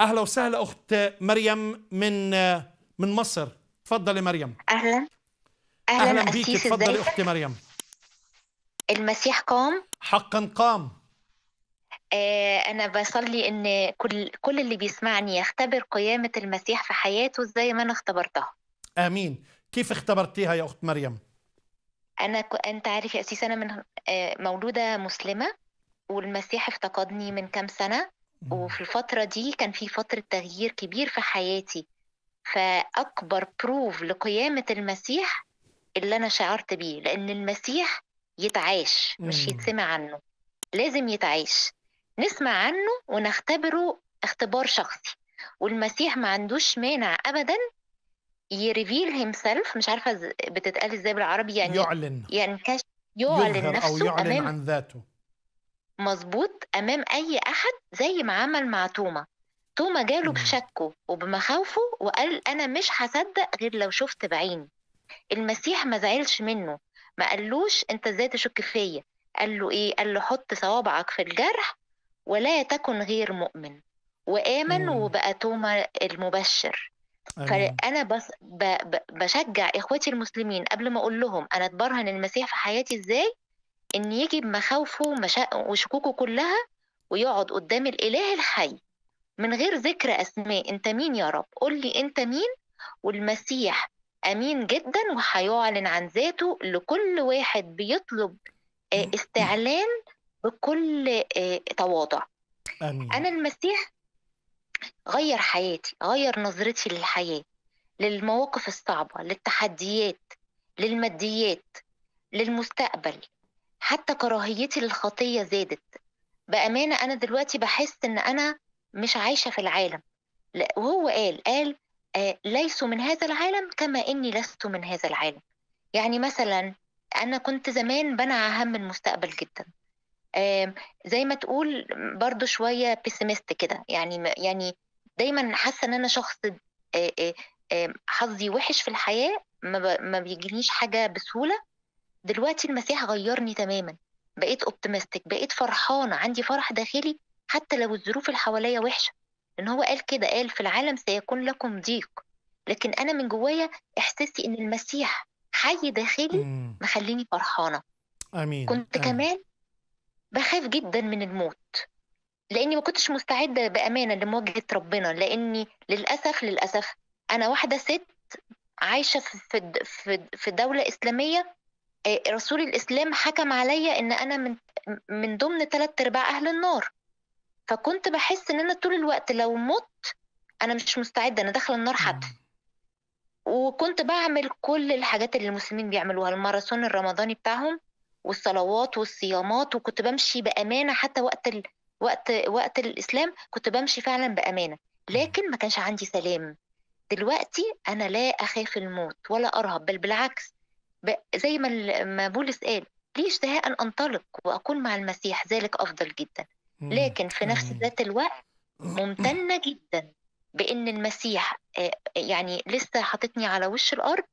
أهلا وسهلا أخت مريم من من مصر. تفضلي مريم. أهلا. أهلا, أهلا بيك تفضلي أختي مريم. المسيح قام؟ حقا قام. آه أنا بصلي إن كل كل اللي بيسمعني يختبر قيامة المسيح في حياته زي ما أنا اختبرتها. آمين. كيف اختبرتيها يا أخت مريم؟ أنا ك... أنت عارف يا أسيس أنا من آه مولودة مسلمة والمسيح افتقدني من كام سنة. وفي الفترة دي كان في فترة تغيير كبير في حياتي. فأكبر بروف لقيامة المسيح اللي أنا شعرت بيه لأن المسيح يتعاش مش. يتسمع عنه. لازم يتعاش نسمع عنه ونختبره اختبار شخصي. والمسيح ما عندوش مانع أبدا يريفيل هيمسلف مش عارفة بتتقال إزاي بالعربي يعني يعلن. ينكش يعلن نفسه يعلن أمام عن ذاته. مظبوط أمام أي أحد زي ما عمل مع توما. توما جاله. بشكه وبمخاوفه وقال أنا مش هصدق غير لو شفت بعيني. المسيح ما زعلش منه ما قالوش أنت إزاي تشك فيا؟ قال له إيه؟ قال له حط صوابعك في الجرح ولا تكن غير مؤمن. وآمن مم. وبقى توما المبشر. فأنا بس ب ب بشجع إخواتي المسلمين قبل ما أقول لهم أنا أتبرهن المسيح في حياتي إزاي؟ إن يجي بمخاوفه. وشكوكه كلها ويقعد قدام الإله الحي من غير ذكر أسماء. أنت مين يا رب؟ قول لي أنت مين؟ والمسيح أمين جدا وهيعلن عن ذاته لكل واحد بيطلب آه، استعلان بكل آه، تواضع. آمين. أنا المسيح غير حياتي غير نظرتي للحياة للمواقف الصعبة للتحديات للماديات للمستقبل. حتى كراهيتي للخطية زادت. بأمانة أنا دلوقتي بحس إن أنا مش عايشة في العالم. وهو قال قال آه ليسوا من هذا العالم كما إني لست من هذا العالم. يعني مثلا أنا كنت زمان بنعى هم المستقبل جدا. آم، زي ما تقول برضو شوية بيسيمست كده. يعني يعني دايما حاسة إن أنا شخص آه، آه، آه، حظي وحش في الحياة ما, بيجينيش حاجة بسهولة. دلوقتي المسيح غيرني تماما. بقيت اوبتمستك بقيت فرحانة عندي فرح داخلي حتى لو الظروف اللي حواليا وحشة. لأن هو قال كده قال في العالم سيكون لكم ضيق. لكن أنا من جوايا إحساسي إن المسيح حي داخلي. مخليني فرحانة. آمين. كنت آمين. كمان بخاف جدا من الموت. لأني ما كنتش مستعدة بأمانة لمواجهة ربنا. لأني للأسف للأسف أنا واحدة ست عايشة في في دولة إسلامية رسول الإسلام حكم عليا إن أنا من من ضمن ثلاث أرباع أهل النار. فكنت بحس إن أنا طول الوقت لو مت أنا مش مستعدة أنا داخلة النار حتى وكنت بعمل كل الحاجات اللي المسلمين بيعملوها الماراثون الرمضاني بتاعهم والصلوات والصيامات وكنت بمشي بأمانة حتى وقت ال... وقت وقت الإسلام كنت بمشي فعلا بأمانة. لكن ما كانش عندي سلام. دلوقتي أنا لا أخاف الموت ولا أرهب بل بالعكس. زي ما ما بولس قال لي اشتهاء أن أنطلق وأكون مع المسيح ذلك أفضل جدا. لكن في نفس آمين. ذات الوقت ممتنة جدا بإن المسيح آه، يعني لسه حاططني على وش الأرض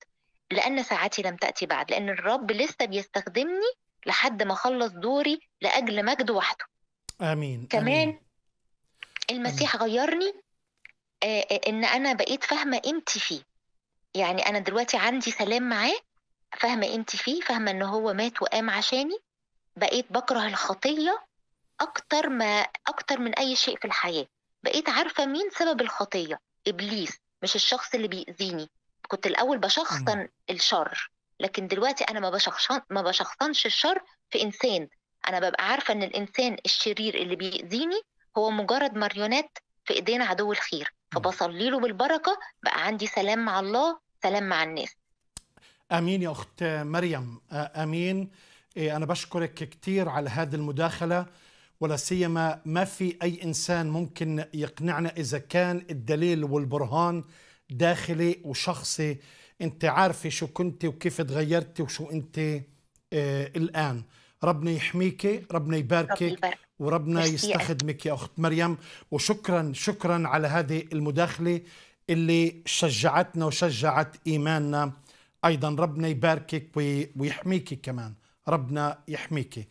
لأن ساعتي لم تأتي بعد لأن الرب لسه بيستخدمني لحد ما أخلص دوري لأجل مجده وحده آمين كمان آمين. المسيح غيرني آه، آه، إن أنا بقيت فاهمة قيمتي فيه يعني أنا دلوقتي عندي سلام معاه فاهمة قيمتي فيه فاهمة إن هو مات وقام عشاني بقيت بكره الخطية أكتر ما أكتر من أي شيء في الحياة. بقيت عارفة مين سبب الخطية؟ إبليس مش الشخص اللي بيأذيني. كنت الأول بشخصن الشر لكن دلوقتي أنا ما بشخصن ما بشخصنش الشر في إنسان. أنا ببقى عارفة إن الإنسان الشرير اللي بيأذيني هو مجرد ماريونات في إيدين عدو الخير. فبصلي له بالبركة بقى عندي سلام مع الله سلام مع الناس. أمين يا أخت مريم. أمين. إيه، أنا بشكرك كثير على هذه المداخلة ولا سيما ما في أي إنسان ممكن يقنعنا إذا كان الدليل والبرهان داخلي وشخصي. أنت عارفة شو كنت وكيف تغيرتي وشو أنت آه الآن. ربنا يحميكي ربنا يباركك يبارك. وربنا يستخدمك يا أخت مريم. وشكرا شكرا على هذه المداخلة اللي شجعتنا وشجعت إيماننا. أيضا ربنا يباركك وي- ويحميكي كمان. ربنا يحميكي.